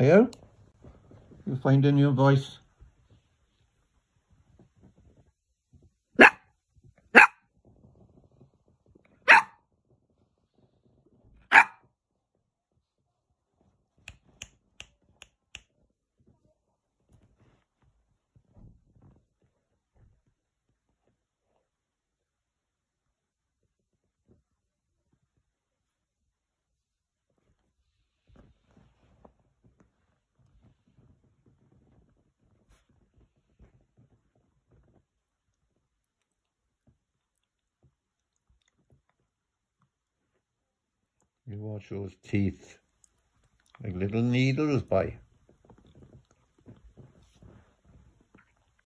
You? You finding your voice? You watch those teeth, like little needles, by.